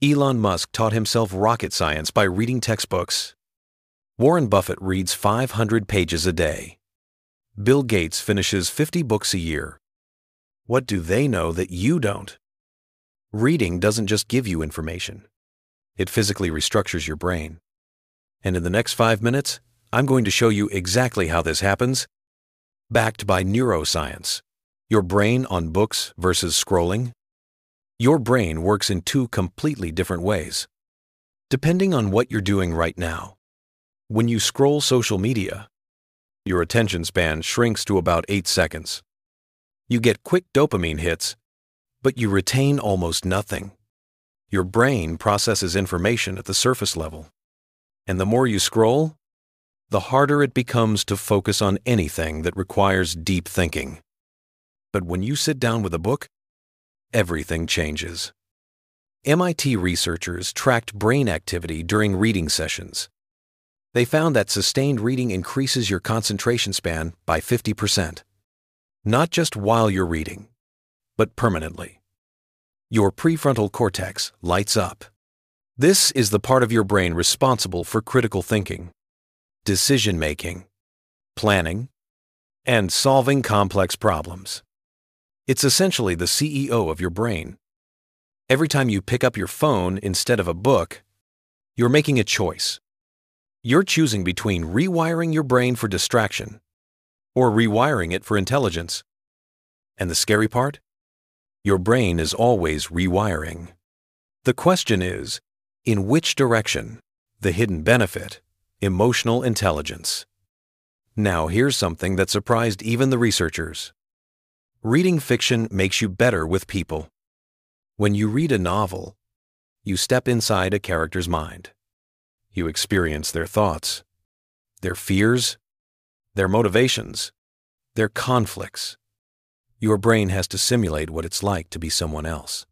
Elon Musk taught himself rocket science by reading textbooks. Warren Buffett reads 500 pages a day. Bill Gates finishes 50 books a year. What do they know that you don't? Reading doesn't just give you information. It physically restructures your brain. And in the next five minutes, I'm going to show you exactly how this happens, backed by neuroscience. Your brain on books versus scrolling. Your brain works in two completely different ways. Depending on what you're doing right now. When you scroll social media, your attention span shrinks to about 8 seconds. You get quick dopamine hits, but you retain almost nothing. Your brain processes information at the surface level. And the more you scroll, the harder it becomes to focus on anything that requires deep thinking. But when you sit down with a book, everything changes. MIT researchers tracked brain activity during reading sessions. They found that sustained reading increases your concentration span by 50%. Not just while you're reading, but permanently. Your prefrontal cortex lights up. This is the part of your brain responsible for critical thinking, decision making, planning, and solving complex problems. It's essentially the CEO of your brain. Every time you pick up your phone instead of a book, you're making a choice. You're choosing between rewiring your brain for distraction or rewiring it for intelligence. And the scary part? Your brain is always rewiring. The question is, in which direction? The hidden benefit, emotional intelligence. Now here's something that surprised even the researchers. Reading fiction makes you better with people. When you read a novel, you step inside a character's mind. You experience their thoughts, their fears, their motivations, their conflicts. Your brain has to simulate what it's like to be someone else.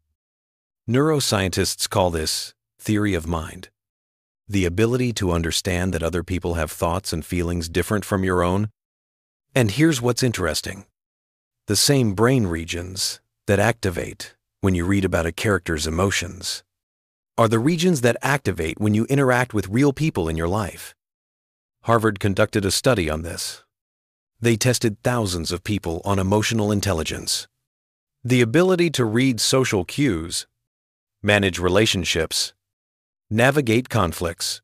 Neuroscientists call this theory of mind. The ability to understand that other people have thoughts and feelings different from your own. And here's what's interesting the same brain regions that activate when you read about a character's emotions are the regions that activate when you interact with real people in your life. Harvard conducted a study on this. They tested thousands of people on emotional intelligence. The ability to read social cues, manage relationships, navigate conflicts.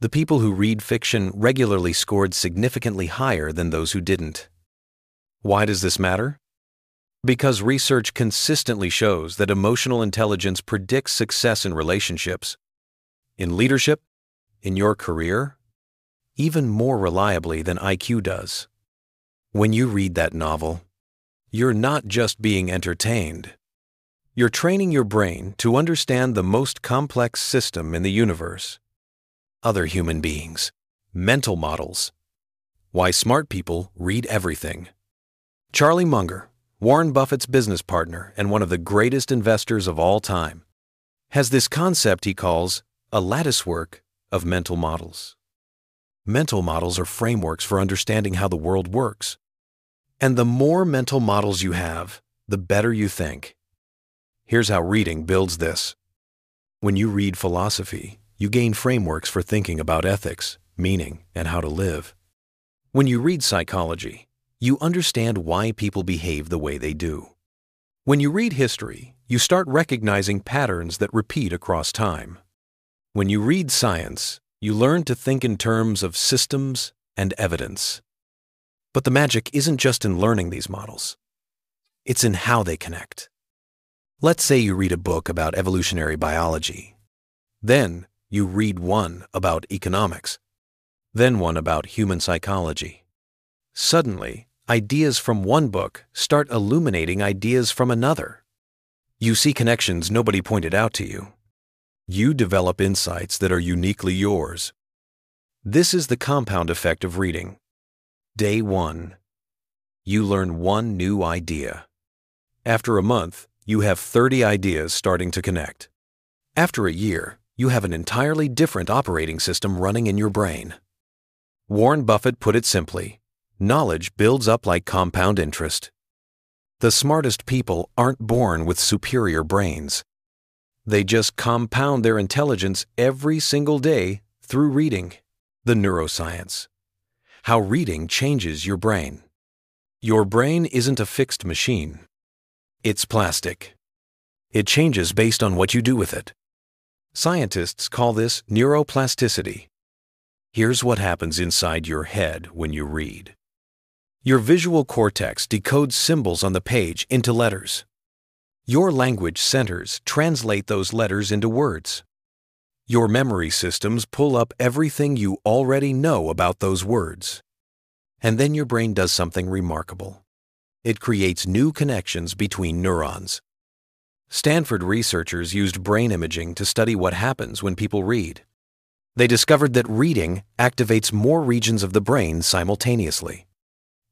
The people who read fiction regularly scored significantly higher than those who didn't. Why does this matter? Because research consistently shows that emotional intelligence predicts success in relationships, in leadership, in your career, even more reliably than IQ does. When you read that novel, you're not just being entertained. You're training your brain to understand the most complex system in the universe other human beings, mental models. Why smart people read everything. Charlie Munger, Warren Buffett's business partner and one of the greatest investors of all time, has this concept he calls a latticework of mental models. Mental models are frameworks for understanding how the world works. And the more mental models you have, the better you think. Here's how reading builds this. When you read philosophy, you gain frameworks for thinking about ethics, meaning, and how to live. When you read psychology, you understand why people behave the way they do. When you read history, you start recognizing patterns that repeat across time. When you read science, you learn to think in terms of systems and evidence. But the magic isn't just in learning these models, it's in how they connect. Let's say you read a book about evolutionary biology. Then you read one about economics. Then one about human psychology. Suddenly, ideas from one book start illuminating ideas from another. You see connections nobody pointed out to you. You develop insights that are uniquely yours. This is the compound effect of reading. Day 1. You learn one new idea. After a month, you have 30 ideas starting to connect. After a year, you have an entirely different operating system running in your brain. Warren Buffett put it simply knowledge builds up like compound interest. The smartest people aren't born with superior brains. They just compound their intelligence every single day through reading. The neuroscience. How reading changes your brain. Your brain isn't a fixed machine. It's plastic. It changes based on what you do with it. Scientists call this neuroplasticity. Here's what happens inside your head when you read. Your visual cortex decodes symbols on the page into letters. Your language centers translate those letters into words. Your memory systems pull up everything you already know about those words. And then your brain does something remarkable. It creates new connections between neurons. Stanford researchers used brain imaging to study what happens when people read they discovered that reading activates more regions of the brain simultaneously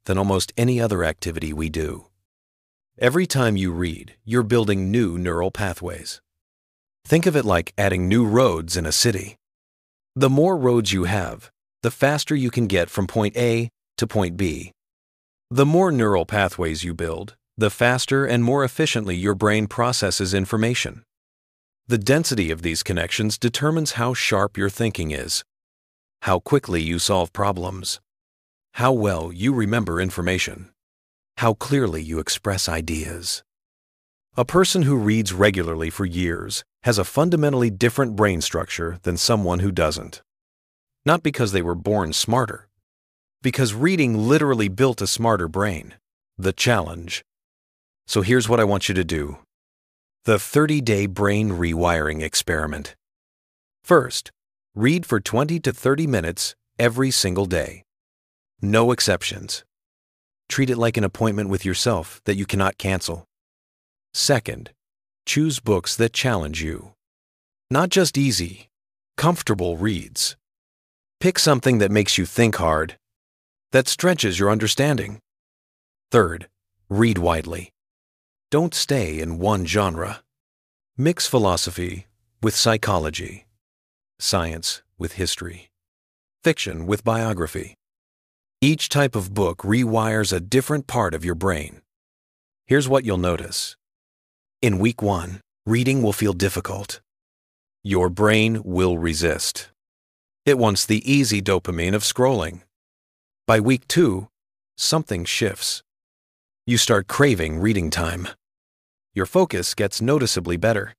than almost any other activity we do. Every time you read, you're building new neural pathways. Think of it like adding new roads in a city. The more roads you have, the faster you can get from point A to point B. The more neural pathways you build, the faster and more efficiently your brain processes information. The density of these connections determines how sharp your thinking is, how quickly you solve problems, how well you remember information, how clearly you express ideas. A person who reads regularly for years has a fundamentally different brain structure than someone who doesn't. Not because they were born smarter, because reading literally built a smarter brain. The challenge. So here's what I want you to do. The 30 day brain rewiring experiment. First, read for 20 to 30 minutes every single day. No exceptions. Treat it like an appointment with yourself that you cannot cancel. Second, choose books that challenge you. Not just easy, comfortable reads. Pick something that makes you think hard, that stretches your understanding. Third, read widely. Don't stay in one genre. Mix philosophy with psychology, science with history, fiction with biography. Each type of book rewires a different part of your brain. Here's what you'll notice. In week one, reading will feel difficult. Your brain will resist. It wants the easy dopamine of scrolling. By week two, something shifts. You start craving reading time your focus gets noticeably better.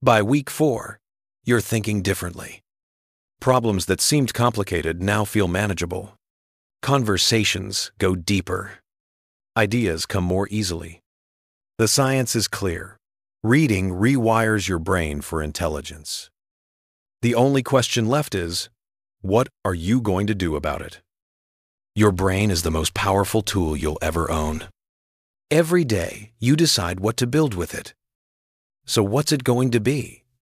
By week four, you're thinking differently. Problems that seemed complicated now feel manageable. Conversations go deeper. Ideas come more easily. The science is clear. Reading rewires your brain for intelligence. The only question left is, what are you going to do about it? Your brain is the most powerful tool you'll ever own. Every day, you decide what to build with it. So what's it going to be?